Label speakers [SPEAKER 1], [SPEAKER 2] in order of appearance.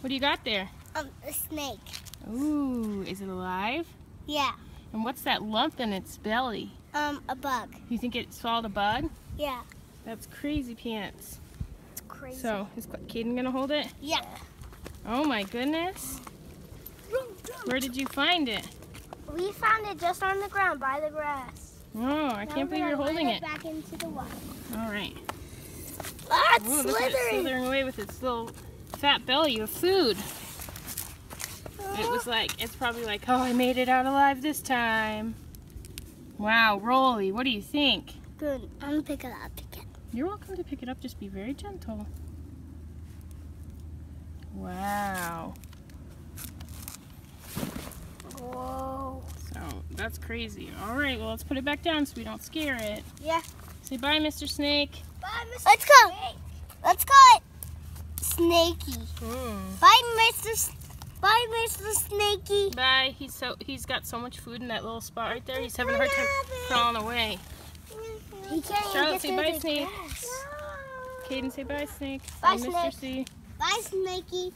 [SPEAKER 1] What do you got there?
[SPEAKER 2] Um, a snake.
[SPEAKER 1] Ooh, is it alive?
[SPEAKER 2] Yeah.
[SPEAKER 1] And what's that lump in its belly?
[SPEAKER 2] Um, a bug.
[SPEAKER 1] You think it swallowed a bug?
[SPEAKER 2] Yeah.
[SPEAKER 1] That's crazy pants.
[SPEAKER 2] It's crazy.
[SPEAKER 1] So, is Caden gonna hold it?
[SPEAKER 2] Yeah.
[SPEAKER 1] Oh my goodness. Where did you find it?
[SPEAKER 2] We found it just on the ground by the grass.
[SPEAKER 1] Oh, I
[SPEAKER 2] Now
[SPEAKER 1] can't believe you're holding it.
[SPEAKER 2] back into the water.
[SPEAKER 1] All right.
[SPEAKER 2] Ah, it's
[SPEAKER 1] Ooh, look at it
[SPEAKER 2] slithering.
[SPEAKER 1] slithering away with its little fat belly of food. It was like, it's probably like, oh, I made it out alive this time. Wow, Roley, what do you think?
[SPEAKER 2] Good. I'm gonna pick it up again.
[SPEAKER 1] You're welcome to pick it up, just be very gentle. Wow.
[SPEAKER 2] Whoa.
[SPEAKER 1] So, that's crazy. All right, well, let's put it back down so we don't scare it.
[SPEAKER 2] Yeah.
[SPEAKER 1] Say bye, Mr. Snake.
[SPEAKER 2] Bye, Mr. Let's go. Let's call Snakey.
[SPEAKER 1] Mm.
[SPEAKER 2] Bye, Mr. Bye, Mr. Snakey.
[SPEAKER 1] Bye. He's so he's got so much food in that little spot right there. He's having a hard time crawling away.
[SPEAKER 2] He can't
[SPEAKER 1] Charlotte, say bye,
[SPEAKER 2] get through the
[SPEAKER 1] Snake. Caden, say bye, Snake.
[SPEAKER 2] Bye,
[SPEAKER 1] Mr. C.
[SPEAKER 2] Bye, Snakey.